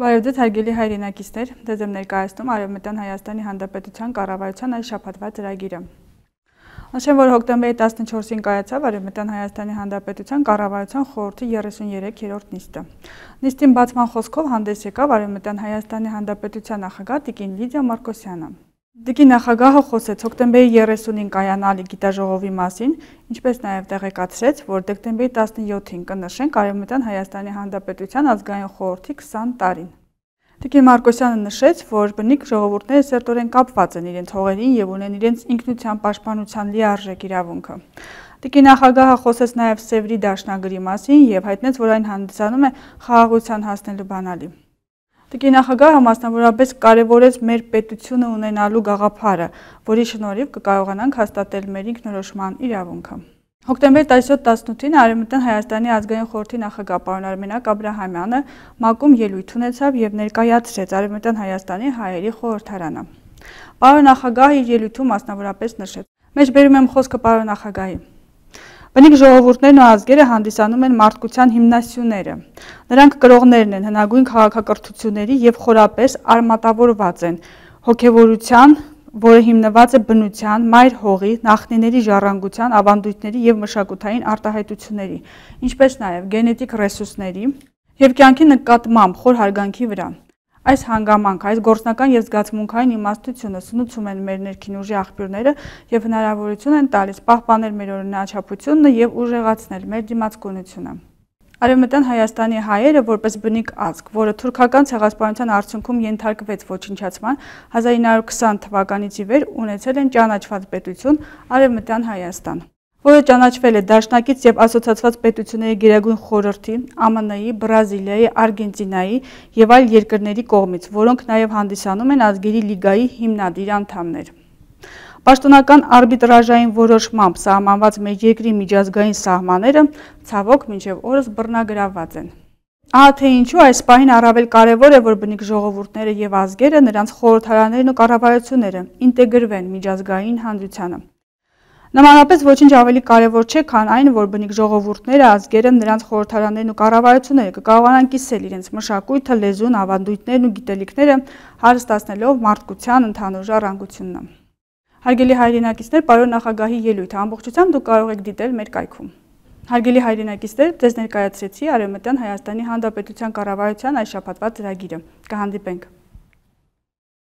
Բարև ձեզ հարգելի հայրենակիցներ, ձեզ եմ ներկայացնում Արևմտյան Հայաստանի Հանրապետության կառավարության այս շաբաթվա ծրագիրը։ Նշեմ, որ հոկտեմբերի 14-ին կայացավ Արևմտյան Հայաստանի Հանրապետության կառավարության խորհրդի 33-րդ նիստը։ Նիստին բացման խոսքով հանդես եկավ Արևմտյան Հայաստանի Հանրապետության նախագահ Տիկին Լիդիա Մարկոսյանը։ Դիկի նախագահը խոսեց հոկտեմբերի 30-ին կայանալի գիտաժողովի մասին, ինչպես նաև տեղեկացրեց, որ դեկտեմբերի 17-ին կնշենք Արևմտյան Հայաստանի Հանրապետության ազգային խորհրդի 20 տարին։ Տիկին Մարկոսյանը նշեց, որ բնիկ ժողովուրդները սերտորեն կապված են իրենց հողերին եւ ունեն իրենց ինքնության պաշտպանության լիարժեք իրավունքը։ Տիկի նախագահը խոսեց նաև Սևրի դաշնագրի մասին եւ հայտնեց, որ այն հանդիսանում է խաղաղության հասնելու բանալի։ Տիկի նախագահը մասնավորապես կարևորեց մեր պետությունը ունենալու գաղափարը, որի շնորհիվ կկարողանանք հաստատել մեր ինքնորոշման իրավունքը։ Հոկտեմբեր 17-18-ին Արևմտյան Հայաստանի ազգային խորհրդի նախագահ պարոն Արմենակ Աբ รา համյանը ՄԱԿ-ում ելույթ ունեցավ եւ ներկայացրեց Արևմտյան Հայաստանի հայերի խորհրդարանը։ Պարոն նախագահը իր ելույթում մասնավորապես նշեց. Մեջ բերում եմ խոսքը պարոն նախագահի։ Բնիկ ժողովուրդներն ու ազգերը հանդիսանում են մարդկության հիմնասյուները։ Նրանք կրողներն են հնագույն քաղաքակրթությունների եւ խորապես արմատավորված են հոգեվորության, որը հիմնված է բնության, մայր հողի, նախնիների ժառանգության, ավանդույթների եւ մշակութային արտահայտությունների, ինչպես նաեւ գենետիկ ռեսուրսների եւ կյանքի նկատմամբ խոր հարգանքի վրա։ Այս հանգամանք, այս գործնական եւ զգացմունքային իմաստությունը սնուցում են մեր ներքին ուժի աղբյուրները եւ հնարավորություն են տալիս պահպանել մեր օրինաչափությունը եւ ուժեղացնել մեր դիմացկունությունը։ Արևմտյան Հայաստանի հայերը որպես բնիկ ազգ, որը թուրքական ցեղասպանության արդյունքում ենթարկվեց ոչնչացման, 1920 թվականից ի վեր ունեցել են ճանաչված պետություն Արևմտյան Հայաստան որը ճանաչվել է Դաշնակից եւ ասոցիացված պետությունների գերագույն խորհրդի, ԱՄՆ-ի, Բրազիլիայի, Արգենտինայի եւ այլ երկրների կողմից, որոնք նաեւ հանդիսանում են ազգերի լիգայի հիմնադիր անդամներ։ Պաշտոնական արբիտրաժային որոշմամբ սահմանված մեր երկրի միջազգային սահմանները ցավոք մինչև օրս բռնագրավված են։ Ահա թե ինչու այս պահին առավել կարևոր է, որ բնիկ ժողովուրդները եւ ազգերը, նրանց խորհրդարաններն ու կառավարությունները ինտեգրվեն միջազգային հանդրությանը։ Նմանապես ոչինչ ավելի կարևոր չէ, քան այն, որ բնիկ ժողովուրդները, ազգերը, նրանց խորհրդարաններն ու կառավարությունները կկարողանան կիսել իրենց մշակույթը, լեզուն, ավանդույթներն ու գիտելիքները, հարստացնելով մարդկության ընդհանուր ժառանգությունը։ Հարգելի հայրենակիցներ, պարոն նախագահի ելույթը ամբողջությամբ դուք կարող եք դիտել մեր կայքում։ Հարգելի հայրենակիցներ, ձեզ ներկայացրեցի Արևմտյան Հայաստանի Հանրապետության կառավարության այս շաբաթվա ծրագիրը։ Կհանդիպենք